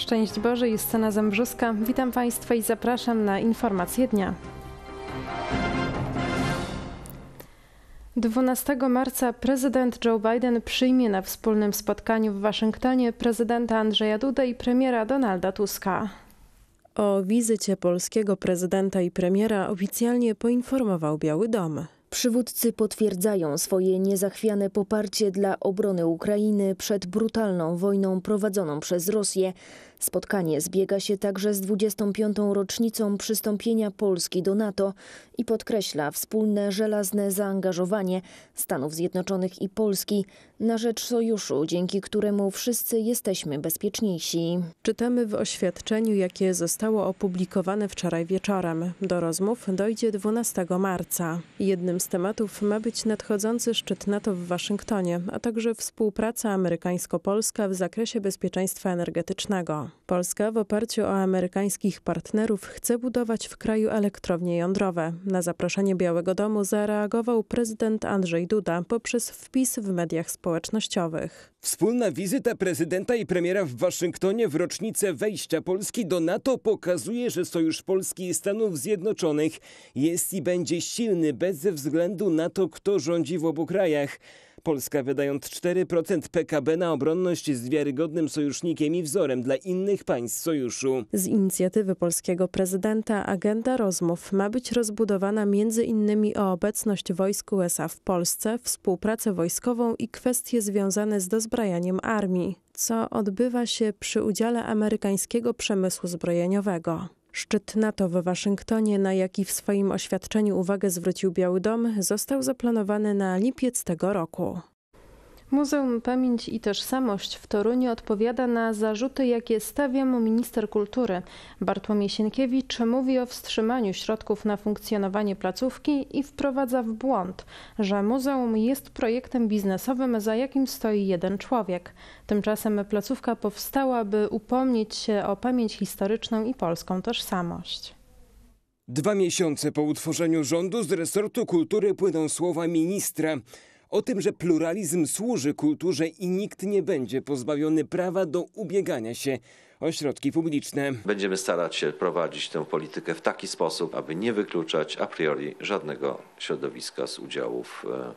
Szczęść Boże, Justyna Zembrzuska. Witam Państwa i zapraszam na informacje dnia. 12 marca prezydent Joe Biden przyjmie na wspólnym spotkaniu w Waszyngtonie prezydenta Andrzeja Dudę i premiera Donalda Tuska. O wizycie polskiego prezydenta i premiera oficjalnie poinformował Biały Dom. Przywódcy potwierdzają swoje niezachwiane poparcie dla obrony Ukrainy przed brutalną wojną prowadzoną przez Rosję. Spotkanie zbiega się także z 25. rocznicą przystąpienia Polski do NATO i podkreśla wspólne żelazne zaangażowanie Stanów Zjednoczonych i Polski na rzecz sojuszu, dzięki któremu wszyscy jesteśmy bezpieczniejsi. Czytamy w oświadczeniu, jakie zostało opublikowane wczoraj wieczorem. Do rozmów dojdzie 12 marca. Jednym z tematów ma być nadchodzący szczyt NATO w Waszyngtonie, a także współpraca amerykańsko-polska w zakresie bezpieczeństwa energetycznego. Polska w oparciu o amerykańskich partnerów chce budować w kraju elektrownie jądrowe. Na zaproszenie Białego Domu zareagował prezydent Andrzej Duda poprzez wpis w mediach społecznościowych. Wspólna wizyta prezydenta i premiera w Waszyngtonie w rocznicę wejścia Polski do NATO pokazuje, że Sojusz Polski i Stanów Zjednoczonych jest i będzie silny bez względu na to, kto rządzi w obu krajach. Polska wydając 4% PKB na obronność jest wiarygodnym sojusznikiem i wzorem dla innych państw sojuszu. Z inicjatywy polskiego prezydenta agenda rozmów ma być rozbudowana między innymi o obecność wojsk USA w Polsce, współpracę wojskową i kwestie związane z dozbrajaniem armii, co odbywa się przy udziale amerykańskiego przemysłu zbrojeniowego. Szczyt NATO w Waszyngtonie, na jaki w swoim oświadczeniu uwagę zwrócił Biały Dom, został zaplanowany na lipiec tego roku. Muzeum Pamięć i Tożsamość w Toruniu odpowiada na zarzuty, jakie stawia mu minister kultury. Bartłomiej Sienkiewicz mówi o wstrzymaniu środków na funkcjonowanie placówki i wprowadza w błąd, że muzeum jest projektem biznesowym, za jakim stoi jeden człowiek. Tymczasem placówka powstała, by upomnieć się o pamięć historyczną i polską tożsamość. Dwa miesiące po utworzeniu rządu z resortu kultury płyną słowa ministra o tym, że pluralizm służy kulturze i nikt nie będzie pozbawiony prawa do ubiegania się o środki publiczne. Będziemy starać się prowadzić tę politykę w taki sposób, aby nie wykluczać a priori żadnego środowiska z udziału w e,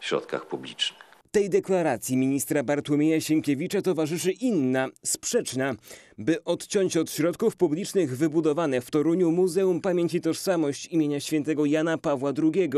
środkach publicznych. Tej deklaracji ministra Bartłomieja Sienkiewicza towarzyszy inna, sprzeczna, by odciąć od środków publicznych wybudowane w Toruniu Muzeum Pamięć i Tożsamość imienia świętego Jana Pawła II.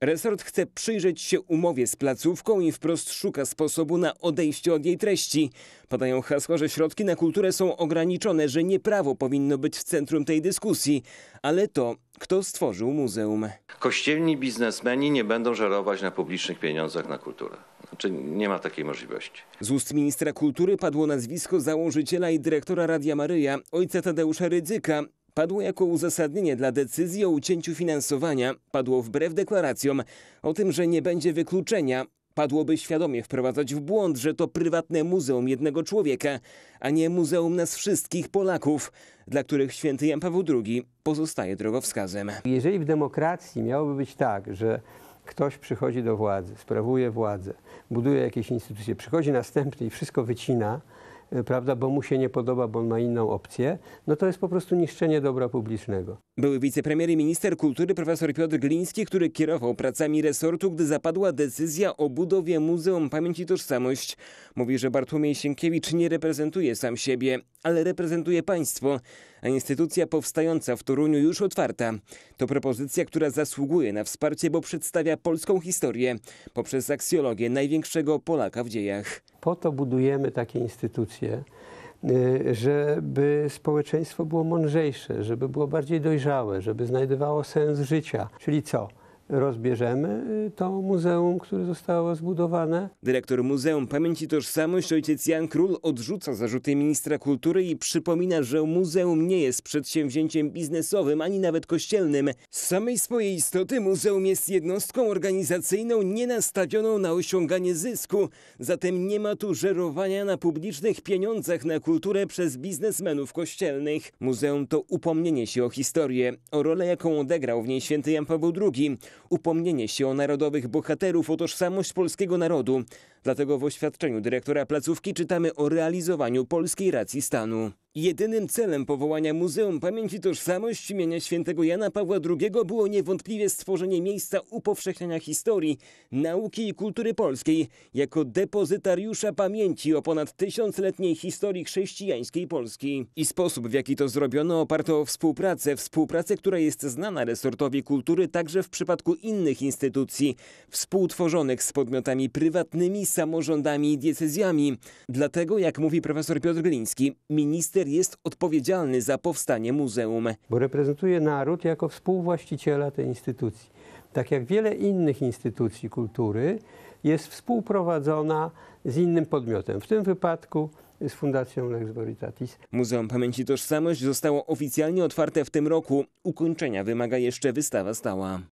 Resort chce przyjrzeć się umowie z placówką i wprost szuka sposobu na odejście od jej treści. Podają hasło, że środki na kulturę są ograniczone, że nie prawo powinno być w centrum tej dyskusji, ale to, kto stworzył muzeum. Kościelni biznesmeni nie będą żerować na publicznych pieniądzach na kulturę. Znaczy nie ma takiej możliwości. Z ust ministra kultury padło nazwisko założyciela i dyrektora Radia Maryja, ojca Tadeusza Rydzyka. Padło jako uzasadnienie dla decyzji o ucięciu finansowania. Padło wbrew deklaracjom o tym, że nie będzie wykluczenia. Padłoby świadomie wprowadzać w błąd, że to prywatne muzeum jednego człowieka, a nie muzeum nas wszystkich Polaków, dla których święty Jan Paweł II pozostaje drogowskazem. Jeżeli w demokracji miałoby być tak, że ktoś przychodzi do władzy, sprawuje władzę, buduje jakieś instytucje, przychodzi następny i wszystko wycina, prawda, bo mu się nie podoba, bo on ma inną opcję, no to jest po prostu niszczenie dobra publicznego. Były wicepremier i minister kultury profesor Piotr Gliński, który kierował pracami resortu, gdy zapadła decyzja o budowie Muzeum Pamięć i Tożsamość. Mówi, że Bartłomiej Sienkiewicz nie reprezentuje sam siebie, ale reprezentuje państwo, a instytucja powstająca w Toruniu już otwarta. To propozycja, która zasługuje na wsparcie, bo przedstawia polską historię poprzez aksjologię największego Polaka w dziejach. Po to budujemy takie instytucje, y, żeby społeczeństwo było mądrzejsze, żeby było bardziej dojrzałe, żeby znajdowało sens życia. Czyli co? Rozbierzemy y, to muzeum, które zostało zbudowane. Dyrektor Muzeum Pamięć i Tożsamość ojciec Jan Król odrzuca zarzuty ministra kultury i przypomina, że muzeum nie jest przedsięwzięciem biznesowym ani nawet kościelnym. Z samej swojej istoty muzeum jest jednostką organizacyjną nienastawioną na osiąganie zysku. Zatem nie ma tu żerowania na publicznych pieniądzach na kulturę przez biznesmenów kościelnych. Muzeum to upomnienie się o historię, o rolę jaką odegrał w niej święty Jan Paweł II upomnienie się o narodowych bohaterów, o tożsamość polskiego narodu. Dlatego w oświadczeniu dyrektora placówki czytamy o realizowaniu polskiej racji stanu. Jedynym celem powołania Muzeum Pamięć i Tożsamość imienia świętego Jana Pawła II było niewątpliwie stworzenie miejsca upowszechniania historii, nauki i kultury polskiej jako depozytariusza pamięci o ponad tysiącletniej historii chrześcijańskiej Polski. I sposób, w jaki to zrobiono, oparto o współpracę, współpracę, która jest znana resortowi kultury także w przypadku innych instytucji, współtworzonych z podmiotami prywatnymi, samorządami i diecezjami. Dlatego, jak mówi profesor Piotr Gliński, minister jest odpowiedzialny za powstanie muzeum. bo reprezentuje naród jako współwłaściciela tej instytucji. Tak jak wiele innych instytucji kultury jest współprowadzona z innym podmiotem, w tym wypadku z Fundacją Lex Veritatis. Muzeum Pamięci Tożsamość zostało oficjalnie otwarte w tym roku. Ukończenia wymaga jeszcze wystawa stała.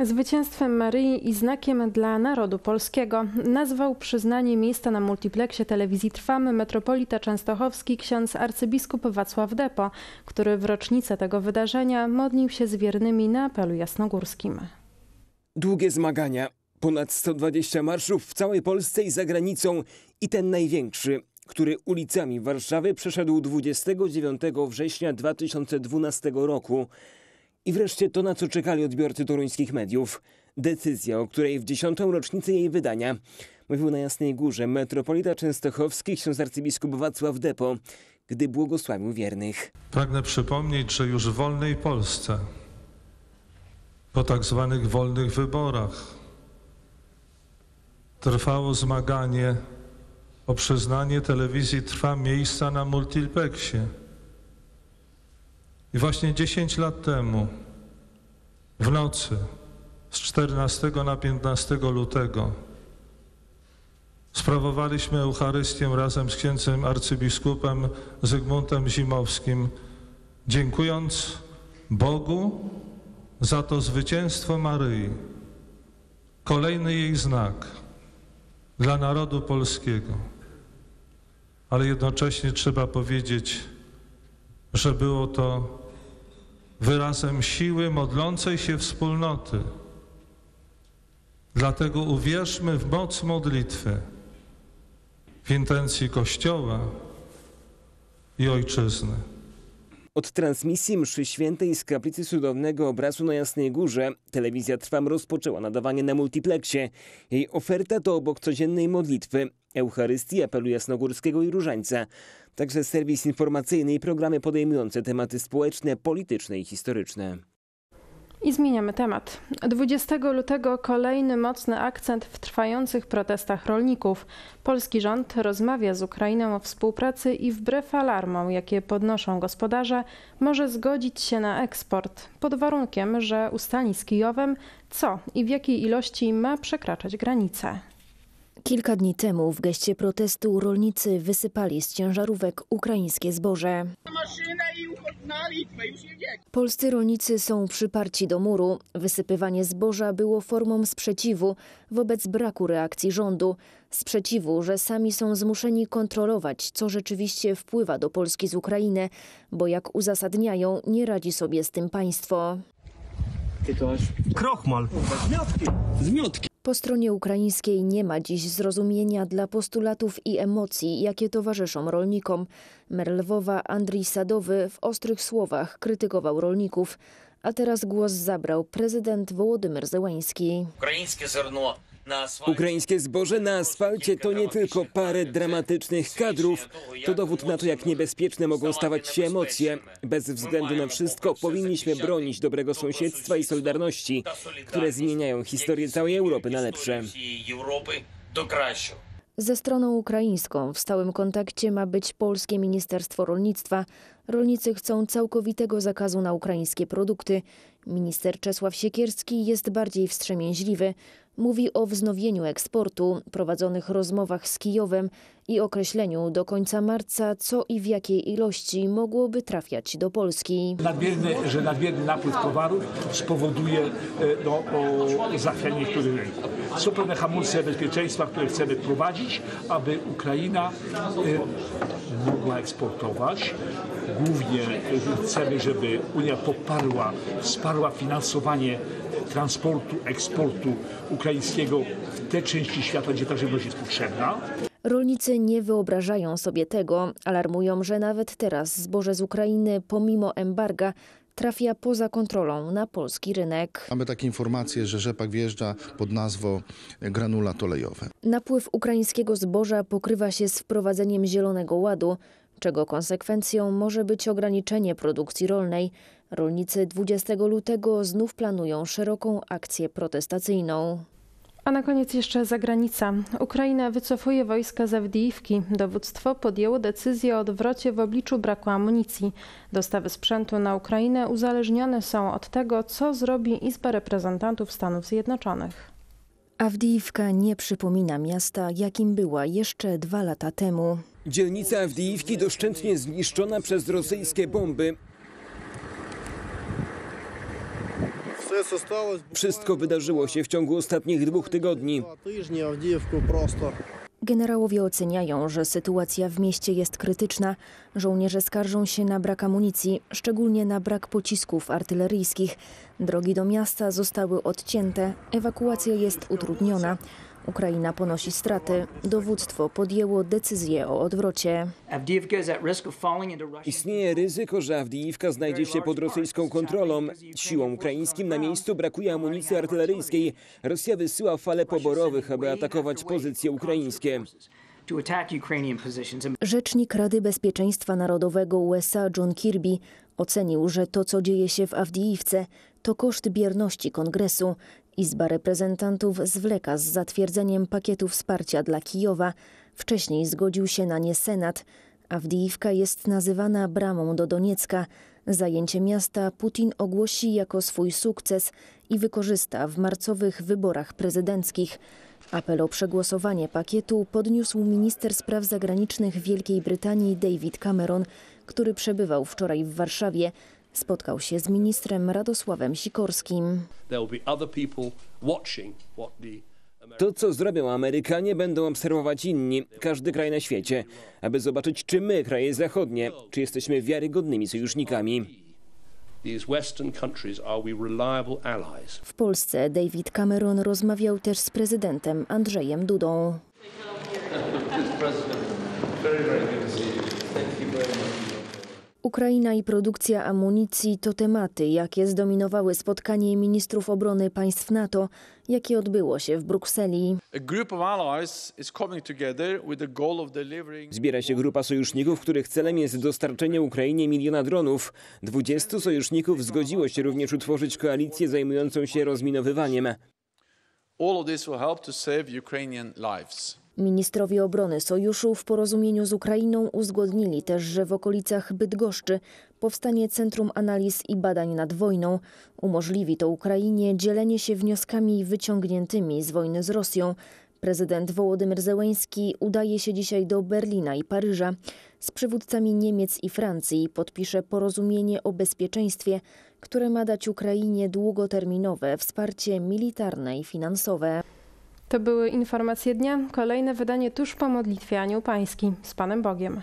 Zwycięstwem Maryi i znakiem dla narodu polskiego nazwał przyznanie miejsca na multiplexie telewizji Trwamy metropolita częstochowski ksiądz arcybiskup Wacław Depo, który w rocznicę tego wydarzenia modlił się z wiernymi na apelu jasnogórskim. Długie zmagania, ponad 120 marszów w całej Polsce i za granicą i ten największy, który ulicami Warszawy przeszedł 29 września 2012 roku. I wreszcie to, na co czekali odbiorcy toruńskich mediów. Decyzja, o której w dziesiątą rocznicę jej wydania mówił na Jasnej Górze metropolita częstochowski ksiądz arcybiskup Wacław Depo, gdy błogosławił wiernych. Pragnę przypomnieć, że już w wolnej Polsce, po tak zwanych wolnych wyborach, trwało zmaganie o przyznanie telewizji Trwa miejsca na multiplexie. I właśnie 10 lat temu, w nocy z 14 na 15 lutego, sprawowaliśmy Eucharystię razem z księdzem arcybiskupem Zygmuntem Zimowskim, dziękując Bogu za to zwycięstwo Maryi. Kolejny jej znak dla narodu polskiego. Ale jednocześnie trzeba powiedzieć, że było to wyrazem siły modlącej się wspólnoty. Dlatego uwierzmy w moc modlitwy, w intencji Kościoła i Ojczyzny. Od transmisji mszy świętej z kaplicy cudownego obrazu na Jasnej Górze telewizja Trwam rozpoczęła nadawanie na multiplexie. Jej oferta to obok codziennej modlitwy, Eucharystii, apelu jasnogórskiego i różańca. Także serwis informacyjny i programy podejmujące tematy społeczne, polityczne i historyczne. I zmieniamy temat. 20 lutego kolejny mocny akcent w trwających protestach rolników. Polski rząd rozmawia z Ukrainą o współpracy i wbrew alarmom, jakie podnoszą gospodarze, może zgodzić się na eksport, pod warunkiem, że ustali z Kijowem, co i w jakiej ilości ma przekraczać granice. Kilka dni temu w geście protestu rolnicy wysypali z ciężarówek ukraińskie zboże. Polscy rolnicy są przyparci do muru. Wysypywanie zboża było formą sprzeciwu wobec braku reakcji rządu. Sprzeciwu, że sami są zmuszeni kontrolować, co rzeczywiście wpływa do Polski z Ukrainy, bo jak uzasadniają, nie radzi sobie z tym państwo. Krochmal. Zmiotki. Po stronie ukraińskiej nie ma dziś zrozumienia dla postulatów i emocji, jakie towarzyszą rolnikom. Mer Lwowa Andrii Sadowy w ostrych słowach krytykował rolników, a teraz głos zabrał prezydent Wołodymyr Zełański. Ukraińskie zerno Ukraińskie zboże na asfalcie to nie tylko parę dramatycznych kadrów, to dowód na to, jak niebezpieczne mogą stawać się emocje. Bez względu na wszystko powinniśmy bronić dobrego sąsiedztwa i solidarności, które zmieniają historię całej Europy na lepsze. Ze stroną ukraińską w stałym kontakcie ma być polskie Ministerstwo Rolnictwa. Rolnicy chcą całkowitego zakazu na ukraińskie produkty. Minister Czesław Siekierski jest bardziej wstrzemięźliwy. Mówi o wznowieniu eksportu, prowadzonych rozmowach z Kijowem i określeniu do końca marca, co i w jakiej ilości mogłoby trafiać do Polski. Nadmierny, że nadmierny napływ towarów spowoduje e, no, zachwianie niektórych rynków. Są pewne hamulce bezpieczeństwa, które chcemy wprowadzić, aby Ukraina e, mogła eksportować. Głównie e, chcemy, żeby Unia poparła, wsparła finansowanie transportu, eksportu ukraińskiego w te części świata, gdzie ta żywność jest potrzebna. Rolnicy nie wyobrażają sobie tego, alarmują, że nawet teraz zboże z Ukrainy, pomimo embarga, trafia poza kontrolą na polski rynek. Mamy takie informacje, że rzepak wjeżdża pod nazwą granulat olejowe. Napływ ukraińskiego zboża pokrywa się z wprowadzeniem Zielonego Ładu, czego konsekwencją może być ograniczenie produkcji rolnej. Rolnicy 20 lutego znów planują szeroką akcję protestacyjną. A na koniec jeszcze zagranica. Ukraina wycofuje wojska z Awdijiwki. Dowództwo podjęło decyzję o odwrocie w obliczu braku amunicji. Dostawy sprzętu na Ukrainę uzależnione są od tego, co zrobi Izba Reprezentantów Stanów Zjednoczonych. Awdijiwka nie przypomina miasta, jakim była jeszcze dwa lata temu. Dzielnica Awdijiwki doszczętnie zniszczona przez rosyjskie bomby. Wszystko wydarzyło się w ciągu ostatnich dwóch tygodni. Generałowie oceniają, że sytuacja w mieście jest krytyczna. Żołnierze skarżą się na brak amunicji, szczególnie na brak pocisków artyleryjskich. Drogi do miasta zostały odcięte, ewakuacja jest utrudniona. Ukraina ponosi straty. Dowództwo podjęło decyzję o odwrocie. Istnieje ryzyko, że Awdijiwka znajdzie się pod rosyjską kontrolą. Siłom ukraińskim na miejscu brakuje amunicji artyleryjskiej. Rosja wysyła fale poborowych, aby atakować pozycje ukraińskie. Rzecznik Rady Bezpieczeństwa Narodowego USA John Kirby ocenił, że to, co dzieje się w Awdijiwce, to koszt bierności kongresu. Izba Reprezentantów zwleka z zatwierdzeniem pakietu wsparcia dla Kijowa. Wcześniej zgodził się na nie Senat. Awdijiwka jest nazywana bramą do Doniecka. Zajęcie miasta Putin ogłosi jako swój sukces i wykorzysta w marcowych wyborach prezydenckich. Apel o przegłosowanie pakietu podniósł minister spraw zagranicznych Wielkiej Brytanii David Cameron, który przebywał wczoraj w Warszawie. Spotkał się z ministrem Radosławem Sikorskim. To, co zrobią Amerykanie, będą obserwować inni, każdy kraj na świecie, aby zobaczyć, czy my, kraje zachodnie, czy jesteśmy wiarygodnymi sojusznikami. W Polsce David Cameron rozmawiał też z prezydentem Andrzejem Dudą. Ukraina i produkcja amunicji to tematy, jakie zdominowały spotkanie ministrów obrony państw NATO, jakie odbyło się w Brukseli. Zbiera się grupa sojuszników, których celem jest dostarczenie Ukrainie miliona dronów. 20 sojuszników zgodziło się również utworzyć koalicję zajmującą się rozminowywaniem. All of this will help to save Ukrainian lives. Ministrowie obrony sojuszu w porozumieniu z Ukrainą uzgodnili też, że w okolicach Bydgoszczy powstanie Centrum Analiz i Badań nad Wojną. Umożliwi to Ukrainie dzielenie się wnioskami wyciągniętymi z wojny z Rosją. Prezydent Wołodymyr Zełęński udaje się dzisiaj do Berlina i Paryża. Z przywódcami Niemiec i Francji podpisze porozumienie o bezpieczeństwie, które ma dać Ukrainie długoterminowe wsparcie militarne i finansowe. To były informacje dnia, kolejne wydanie tuż po modlitwie Anioł Pański z Panem Bogiem.